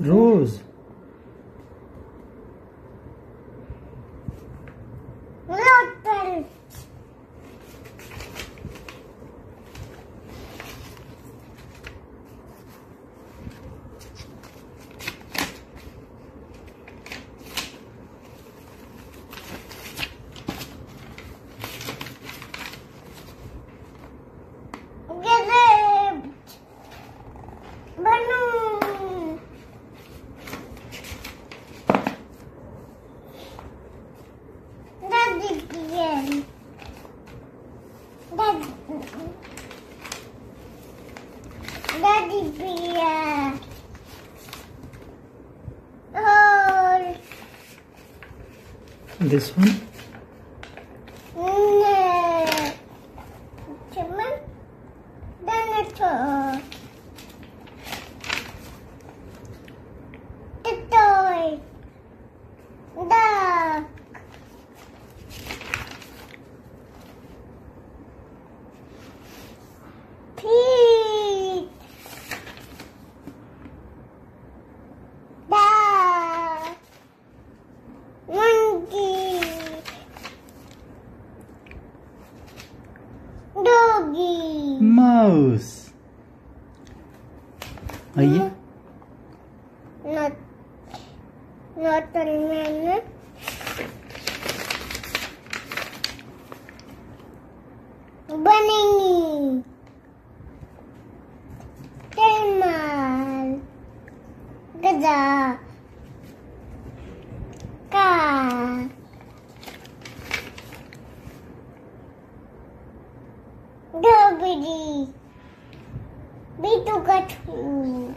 روز teddy bear. Oh. This one? Monkey. Mouse. Oh iya. Not. Not a minute. Bunny. Nobody. We took a